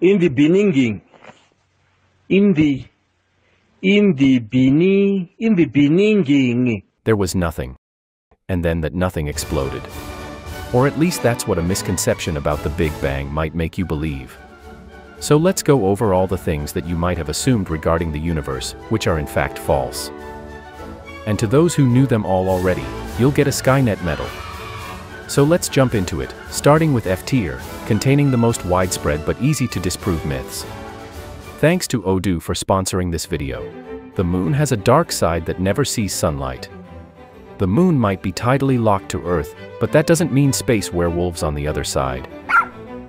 in the beginning, in the, in the in the beginning. There was nothing. And then that nothing exploded. Or at least that's what a misconception about the Big Bang might make you believe. So let's go over all the things that you might have assumed regarding the universe, which are in fact false. And to those who knew them all already, you'll get a Skynet medal. So let's jump into it, starting with F tier, containing the most widespread but easy to disprove myths. Thanks to Odoo for sponsoring this video. The moon has a dark side that never sees sunlight. The moon might be tidally locked to Earth, but that doesn't mean space werewolves on the other side.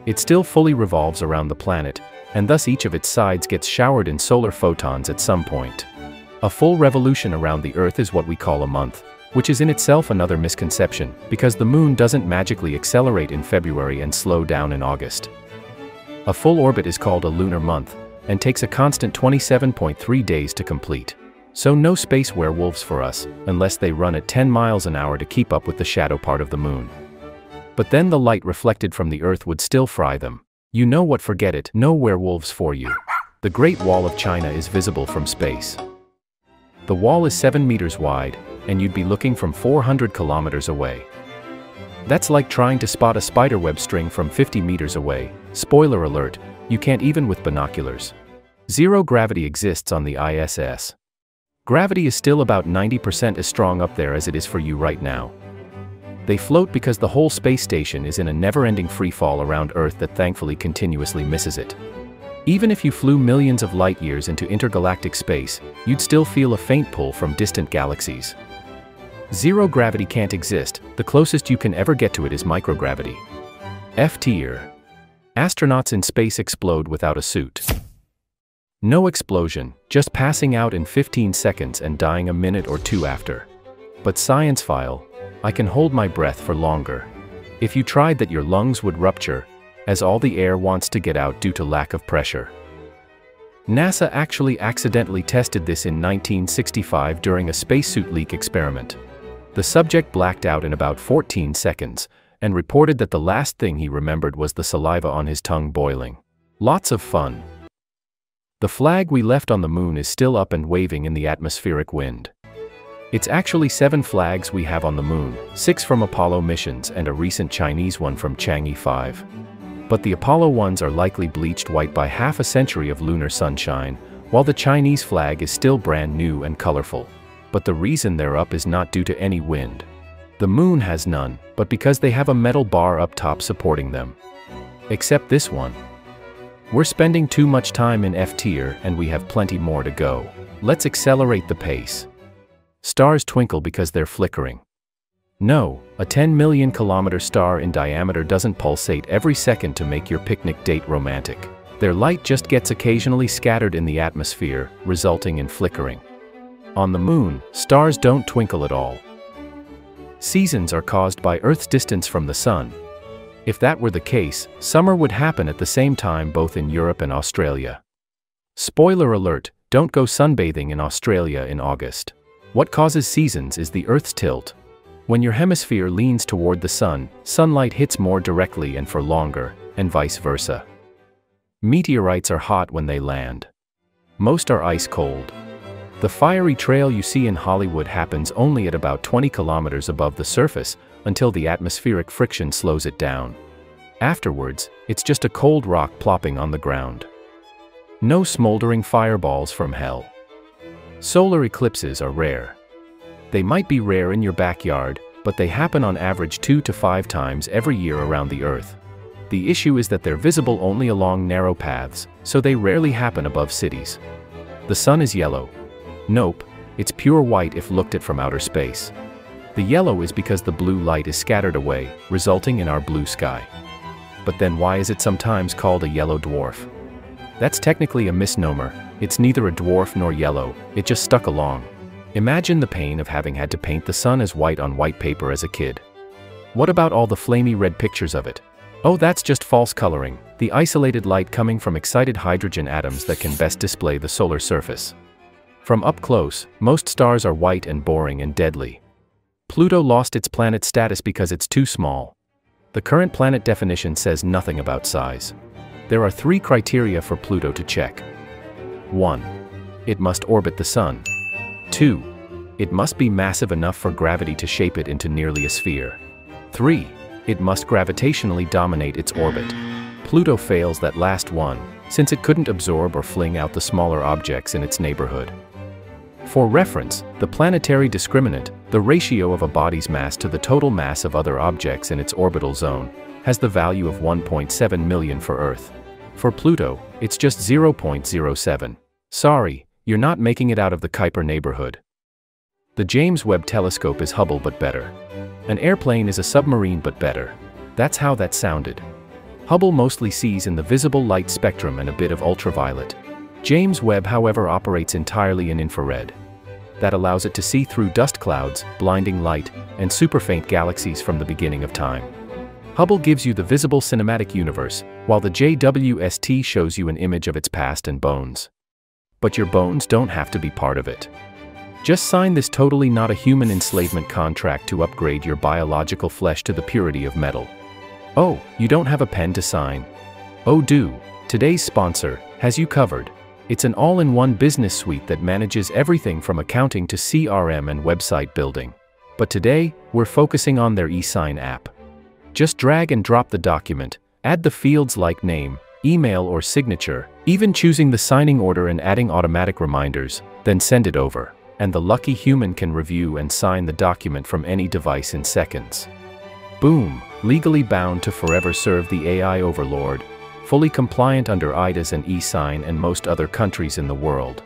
It still fully revolves around the planet, and thus each of its sides gets showered in solar photons at some point. A full revolution around the Earth is what we call a month, which is in itself another misconception, because the moon doesn't magically accelerate in February and slow down in August. A full orbit is called a lunar month, and takes a constant 27.3 days to complete. So no space werewolves for us, unless they run at 10 miles an hour to keep up with the shadow part of the moon. But then the light reflected from the earth would still fry them. You know what forget it, no werewolves for you. The Great Wall of China is visible from space. The wall is 7 meters wide, and you'd be looking from 400 kilometers away. That's like trying to spot a spiderweb string from 50 meters away. Spoiler alert, you can't even with binoculars. Zero gravity exists on the ISS. Gravity is still about 90% as strong up there as it is for you right now. They float because the whole space station is in a never-ending free fall around Earth that thankfully continuously misses it. Even if you flew millions of light years into intergalactic space, you'd still feel a faint pull from distant galaxies. Zero gravity can't exist, the closest you can ever get to it is microgravity. F tier. Astronauts in space explode without a suit. No explosion, just passing out in 15 seconds and dying a minute or two after. But Sciencephile, I can hold my breath for longer. If you tried that your lungs would rupture, as all the air wants to get out due to lack of pressure. NASA actually accidentally tested this in 1965 during a spacesuit leak experiment. The subject blacked out in about 14 seconds, and reported that the last thing he remembered was the saliva on his tongue boiling. Lots of fun. The flag we left on the moon is still up and waving in the atmospheric wind. It's actually seven flags we have on the moon, six from Apollo missions and a recent Chinese one from Chang'e 5. But the Apollo ones are likely bleached white by half a century of lunar sunshine, while the Chinese flag is still brand new and colorful. But the reason they're up is not due to any wind. The moon has none, but because they have a metal bar up top supporting them. Except this one. We're spending too much time in F tier and we have plenty more to go. Let's accelerate the pace. Stars twinkle because they're flickering. No, a 10 million kilometer star in diameter doesn't pulsate every second to make your picnic date romantic. Their light just gets occasionally scattered in the atmosphere, resulting in flickering. On the moon, stars don't twinkle at all. Seasons are caused by Earth's distance from the sun. If that were the case, summer would happen at the same time both in Europe and Australia. Spoiler alert, don't go sunbathing in Australia in August. What causes seasons is the Earth's tilt. When your hemisphere leans toward the sun, sunlight hits more directly and for longer, and vice versa. Meteorites are hot when they land. Most are ice cold. The fiery trail you see in Hollywood happens only at about 20 kilometers above the surface, until the atmospheric friction slows it down. Afterwards, it's just a cold rock plopping on the ground. No smoldering fireballs from hell. Solar eclipses are rare. They might be rare in your backyard, but they happen on average two to five times every year around the Earth. The issue is that they're visible only along narrow paths, so they rarely happen above cities. The sun is yellow. Nope, it's pure white if looked at from outer space. The yellow is because the blue light is scattered away, resulting in our blue sky. But then why is it sometimes called a yellow dwarf? That's technically a misnomer, it's neither a dwarf nor yellow, it just stuck along. Imagine the pain of having had to paint the sun as white on white paper as a kid. What about all the flamey red pictures of it? Oh that's just false coloring, the isolated light coming from excited hydrogen atoms that can best display the solar surface. From up close, most stars are white and boring and deadly. Pluto lost its planet status because it's too small. The current planet definition says nothing about size. There are three criteria for Pluto to check. 1. It must orbit the Sun. 2. It must be massive enough for gravity to shape it into nearly a sphere. 3. It must gravitationally dominate its orbit. Pluto fails that last one, since it couldn't absorb or fling out the smaller objects in its neighborhood. For reference, the planetary discriminant, the ratio of a body's mass to the total mass of other objects in its orbital zone, has the value of 1.7 million for Earth. For Pluto, it's just 0.07. Sorry, you're not making it out of the Kuiper neighborhood. The James Webb Telescope is Hubble but better. An airplane is a submarine but better. That's how that sounded. Hubble mostly sees in the visible light spectrum and a bit of ultraviolet. James Webb however operates entirely in infrared. That allows it to see through dust clouds, blinding light, and superfaint galaxies from the beginning of time. Hubble gives you the visible cinematic universe, while the JWST shows you an image of its past and bones. But your bones don't have to be part of it. Just sign this totally not a human enslavement contract to upgrade your biological flesh to the purity of metal. Oh, you don't have a pen to sign? Oh do, today's sponsor, has you covered. It's an all-in-one business suite that manages everything from accounting to CRM and website building. But today, we're focusing on their e-sign app. Just drag and drop the document, add the fields like name, email or signature, even choosing the signing order and adding automatic reminders, then send it over, and the lucky human can review and sign the document from any device in seconds. Boom, legally bound to forever serve the AI overlord, fully compliant under IDAS and e-sign and most other countries in the world.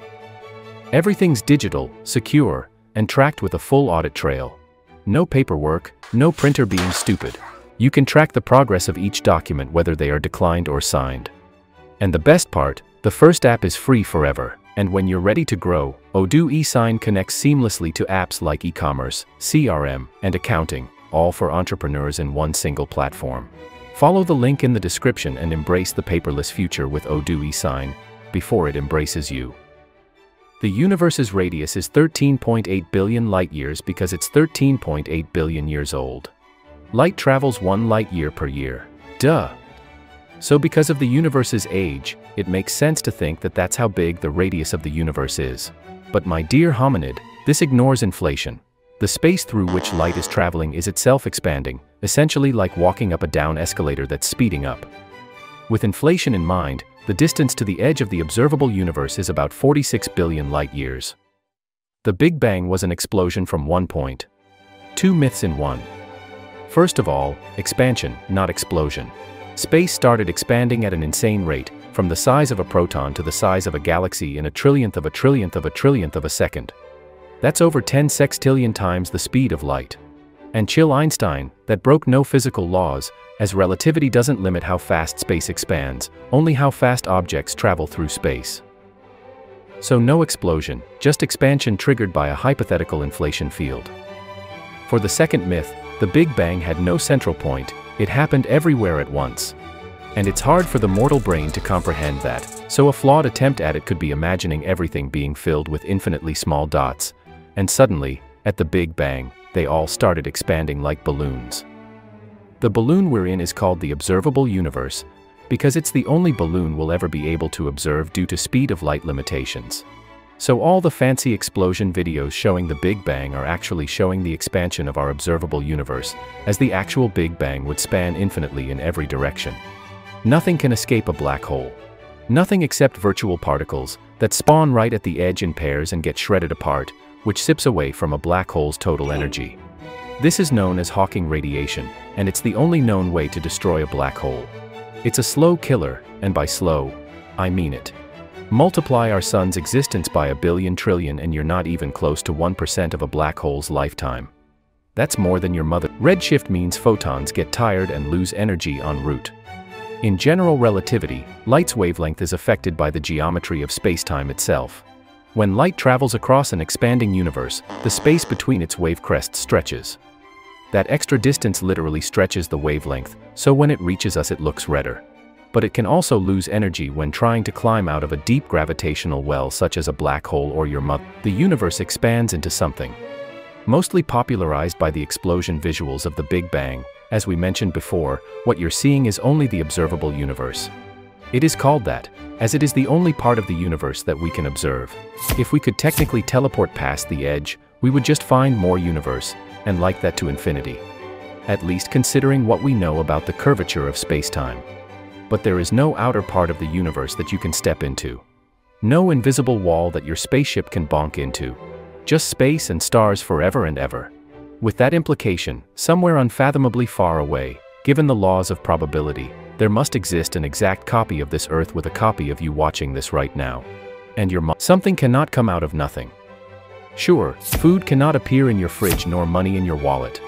Everything's digital, secure, and tracked with a full audit trail. No paperwork, no printer being stupid. You can track the progress of each document whether they are declined or signed. And the best part, the first app is free forever, and when you're ready to grow, Odoo eSign connects seamlessly to apps like e-commerce, CRM, and accounting, all for entrepreneurs in one single platform. Follow the link in the description and embrace the paperless future with Odoo eSign before it embraces you. The universe's radius is 13.8 billion light-years because it's 13.8 billion years old. Light travels one light-year per year. Duh! So because of the universe's age, it makes sense to think that that's how big the radius of the universe is. But my dear hominid, this ignores inflation. The space through which light is traveling is itself expanding, essentially like walking up a down escalator that's speeding up. With inflation in mind, the distance to the edge of the observable universe is about 46 billion light-years. The Big Bang was an explosion from one point. Two myths in one. First of all, expansion, not explosion. Space started expanding at an insane rate, from the size of a proton to the size of a galaxy in a trillionth of a trillionth of a trillionth of a second. That's over 10 sextillion times the speed of light. And chill Einstein, that broke no physical laws, as relativity doesn't limit how fast space expands, only how fast objects travel through space. So no explosion, just expansion triggered by a hypothetical inflation field. For the second myth, the Big Bang had no central point, it happened everywhere at once. And it's hard for the mortal brain to comprehend that, so a flawed attempt at it could be imagining everything being filled with infinitely small dots, and suddenly, at the Big Bang, they all started expanding like balloons. The balloon we're in is called the observable universe, because it's the only balloon we'll ever be able to observe due to speed of light limitations. So all the fancy explosion videos showing the Big Bang are actually showing the expansion of our observable universe, as the actual Big Bang would span infinitely in every direction. Nothing can escape a black hole. Nothing except virtual particles, that spawn right at the edge in pairs and get shredded apart, which sips away from a black hole's total energy. This is known as Hawking radiation, and it's the only known way to destroy a black hole. It's a slow killer, and by slow, I mean it. Multiply our sun's existence by a billion trillion and you're not even close to 1% of a black hole's lifetime. That's more than your mother. Redshift means photons get tired and lose energy en route. In general relativity, light's wavelength is affected by the geometry of spacetime itself. When light travels across an expanding universe, the space between its wave crests stretches. That extra distance literally stretches the wavelength, so when it reaches us it looks redder. But it can also lose energy when trying to climb out of a deep gravitational well such as a black hole or your mother. The universe expands into something. Mostly popularized by the explosion visuals of the Big Bang, as we mentioned before, what you're seeing is only the observable universe. It is called that, as it is the only part of the universe that we can observe. If we could technically teleport past the edge, we would just find more universe, and like that to infinity. At least considering what we know about the curvature of spacetime. But there is no outer part of the universe that you can step into. No invisible wall that your spaceship can bonk into. Just space and stars forever and ever. With that implication, somewhere unfathomably far away, given the laws of probability, there must exist an exact copy of this Earth with a copy of you watching this right now. And your mom. something cannot come out of nothing. Sure, food cannot appear in your fridge nor money in your wallet.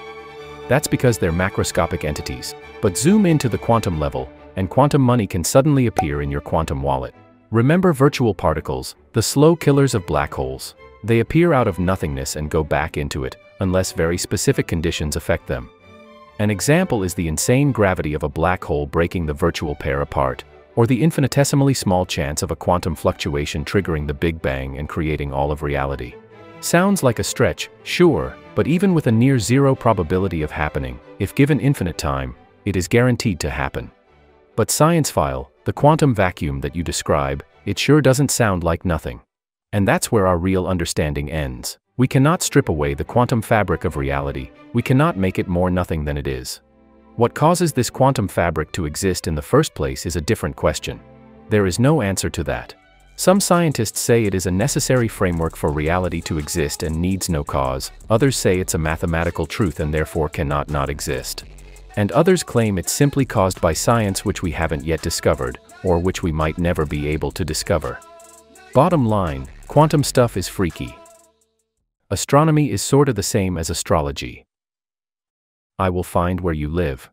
That's because they're macroscopic entities. But zoom into the quantum level, and quantum money can suddenly appear in your quantum wallet. Remember virtual particles, the slow killers of black holes. They appear out of nothingness and go back into it, unless very specific conditions affect them. An example is the insane gravity of a black hole breaking the virtual pair apart, or the infinitesimally small chance of a quantum fluctuation triggering the Big Bang and creating all of reality. Sounds like a stretch, sure, but even with a near zero probability of happening, if given infinite time, it is guaranteed to happen. But Sciencephile, the quantum vacuum that you describe, it sure doesn't sound like nothing. And that's where our real understanding ends. We cannot strip away the quantum fabric of reality, we cannot make it more nothing than it is. What causes this quantum fabric to exist in the first place is a different question. There is no answer to that. Some scientists say it is a necessary framework for reality to exist and needs no cause, others say it's a mathematical truth and therefore cannot not exist. And others claim it's simply caused by science which we haven't yet discovered, or which we might never be able to discover. Bottom line, quantum stuff is freaky. Astronomy is sorta the same as astrology. I will find where you live.